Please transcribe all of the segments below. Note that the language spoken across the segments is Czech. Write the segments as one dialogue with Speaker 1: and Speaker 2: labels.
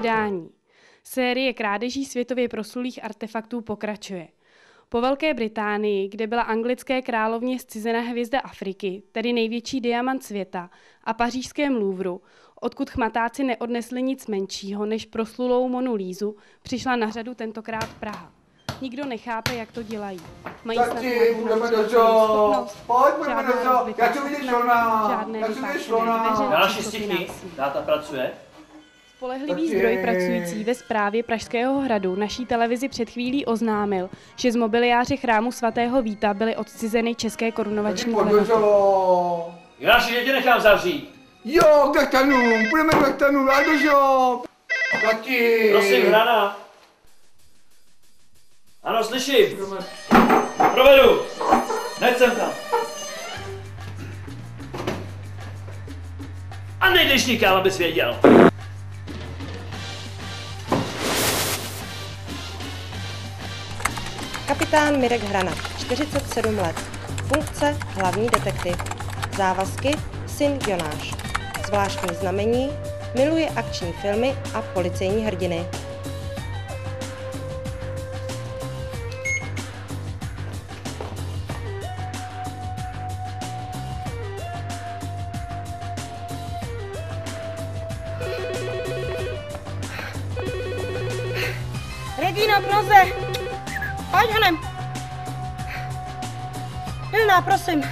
Speaker 1: vydání. Série krádeží světově proslulých artefaktů pokračuje. Po Velké Británii, kde byla anglické královně zcizena hvězda Afriky, tedy největší diamant světa, a pařížském Louvru, odkud chmatáci neodnesli nic menšího než proslulou Monu Lízu, přišla na řadu tentokrát Praha. Nikdo nechápe, jak to dělají. Mají
Speaker 2: Tati, budeme do zoo. Pojď, budeme do zoo. Já chci vidět
Speaker 1: žádné
Speaker 2: Já chci vidět
Speaker 1: dveře,
Speaker 3: Další stichny.
Speaker 1: násilí.
Speaker 3: Táta pracuje.
Speaker 1: Spolehlivý zdroj pracující ve správě Pražského hradu naší televizi před chvílí oznámil, že z mobiliáře chrámu svatého Víta byly odcizeny české korunovační.
Speaker 3: Jonáši, že tě nechám zavřít.
Speaker 2: Jo, k půjdeme k do zoo. Tati.
Speaker 3: Prosím, hrana. Ano, slyším. Provedu. Hned jsem tam. A nejdeš nikam, abys věděl.
Speaker 4: Kapitán Mirek Hrana, 47 let. Funkce hlavní detektiv. Závazky syn Jonáš. Zvláštní znamení miluje akční filmy a policejní hrdiny.
Speaker 5: Regina v noze! Pojď honem! Hilná, prosím.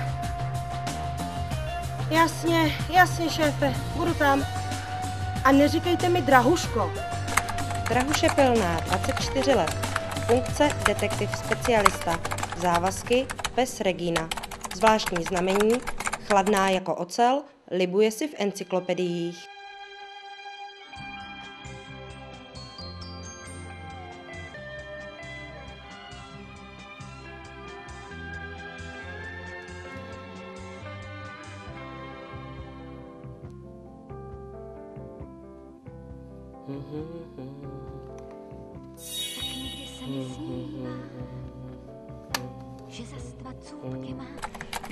Speaker 5: Jasně, jasně, šéfe, budu tam. A neříkejte mi Drahuško.
Speaker 4: Drahuše Pilná, 24 let. Funkce detektiv specialista. Závazky pes Regina. Zvláštní znamení chladná jako ocel, libuje si v encyklopediích.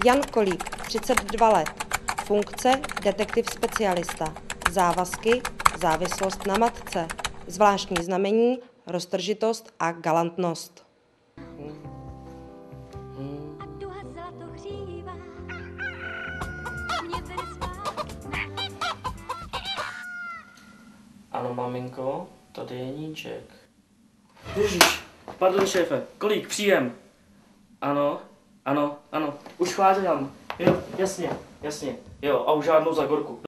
Speaker 4: Jan Kolík, 32 let. Funkce detektiv specialista. Závazky závislost na matce. Zvláštní znamení roztržitost a galantnost.
Speaker 6: A duha
Speaker 7: Ano, maminko, tady je níček.
Speaker 3: Ježíš, pardon šéfe, kolik, příjem.
Speaker 7: Ano, ano, ano, už chvátám. Jo, jasně, jasně. Jo, a už žádnou zagorku.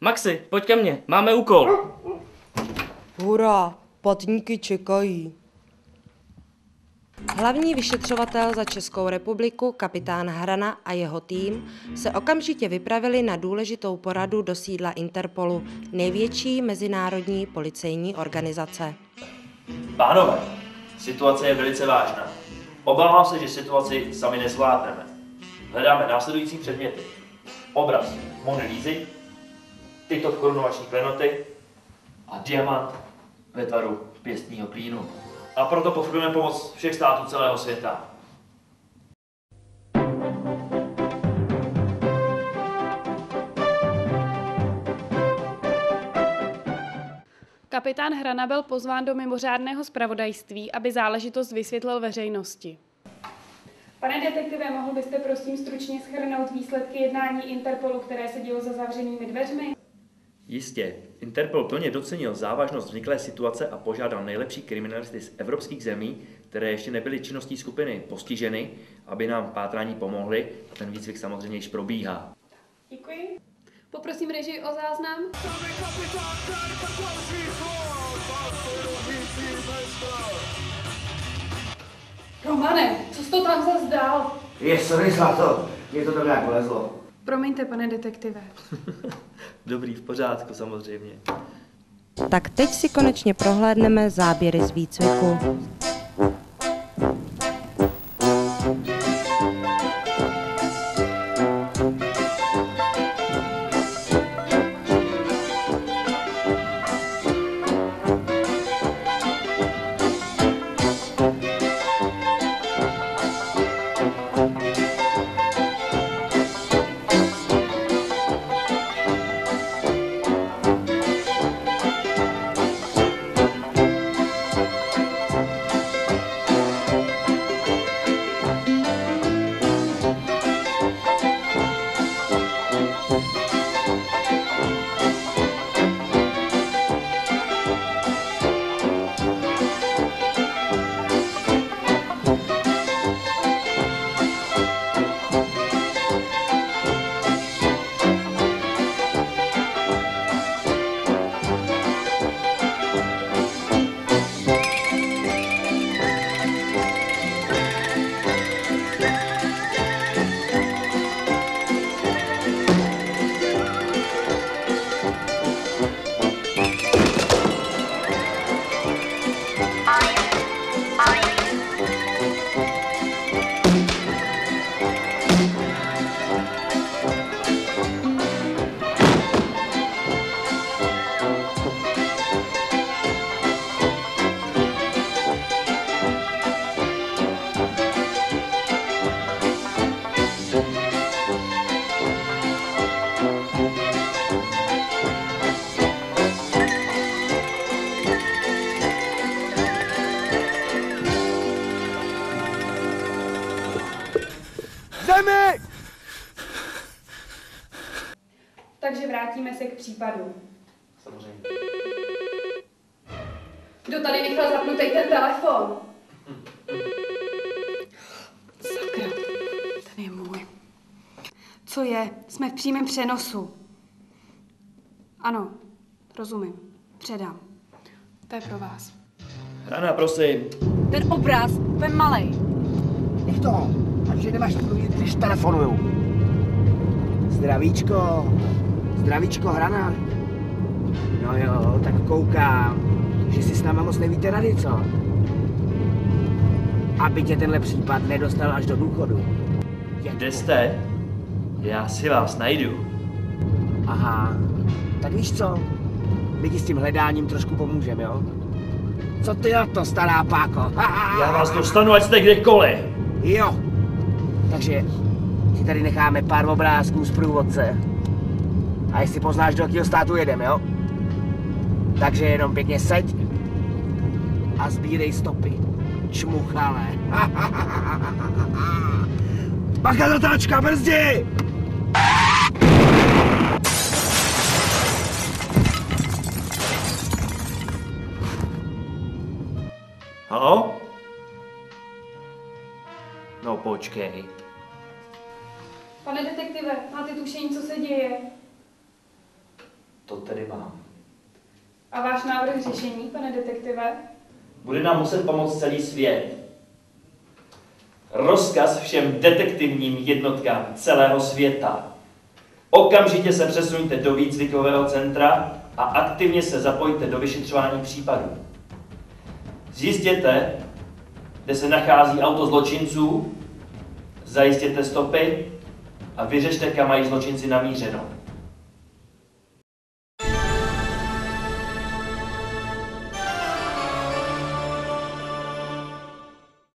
Speaker 7: Maxi, pojď ke mně, máme úkol.
Speaker 4: Hurá, patníky čekají. Hlavní vyšetřovatel za Českou republiku, kapitán Hrana a jeho tým se okamžitě vypravili na důležitou poradu do sídla Interpolu, největší mezinárodní policejní organizace.
Speaker 3: Pánové, situace je velice vážná. Obávám se, že situaci sami nezvládneme. Hledáme následující předměty. Obraz Mony Lízy, tyto korunovační klenoty a diamant ve tvaru pěstního klínu. A proto potřebujeme pomoc všech států celého světa.
Speaker 1: Kapitán Hrana byl pozván do mimořádného zpravodajství, aby záležitost vysvětlil veřejnosti. Pane detektive, mohl byste prosím stručně schrnout výsledky jednání Interpolu, které se dělo za zavřenými dveřmi?
Speaker 8: Jistě, Interpol plně docenil závažnost vzniklé situace a požádal nejlepší kriminalisty z evropských zemí, které ještě nebyly činností skupiny postiženy, aby nám v pátrání pomohli a ten výcvik samozřejmě již probíhá.
Speaker 1: Děkuji. Poprosím režii o záznam. Romane, co jsi to tam zase dal?
Speaker 2: Je, sorry, zlato. Mě to tam nějak vlezlo.
Speaker 1: Promiňte, pane detektive.
Speaker 8: Dobrý, v pořádku samozřejmě.
Speaker 4: Tak teď si konečně prohlédneme záběry z výcviku.
Speaker 1: Takže vrátíme se k případu.
Speaker 3: Samozřejmě.
Speaker 1: Kdo tady nechal zapnutý ten telefon? Sakra, ten je můj. Co je? Jsme v přímém přenosu. Ano, rozumím. Předám. To je pro vás.
Speaker 8: Hrana, prosím.
Speaker 5: Ten obraz, ten malej.
Speaker 9: Nech toho, takže nemáš mluvit, když telefonuju. Zdravíčko, zdravíčko, Hrana. No jo, tak koukám, že si s náma moc nevíte rady, co? Aby tě tenhle případ nedostal až do důchodu.
Speaker 8: Kde jste? Já si vás najdu.
Speaker 9: Aha, tak víš co? My ti s tím hledáním trošku pomůžeme, jo? Co ty na to, stará páko?
Speaker 8: Já vás dostanu, ať jste kdekoliv.
Speaker 9: Jo. Takže ti tady necháme pár obrázků z průvodce. A jestli poznáš, do jakého státu jedeme, jo? Takže jenom pěkně seď a sbírej stopy. Čmuchale. Bacha zatáčka, brzdi!
Speaker 8: Halo? No počkej.
Speaker 1: Pane detektive, máte tušení, co se děje?
Speaker 3: To tedy mám.
Speaker 1: A váš návrh řešení, pane detektive?
Speaker 3: Bude nám muset pomoct celý svět. Rozkaz všem detektivním jednotkám celého světa. Okamžitě se přesuňte do výcvikového centra a aktivně se zapojte do vyšetřování případů. Zjistěte, kde se nachází auto zločinců, zajistěte stopy a vyřešte, kam mají zločinci namířeno.